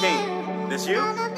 me. This you?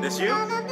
This you?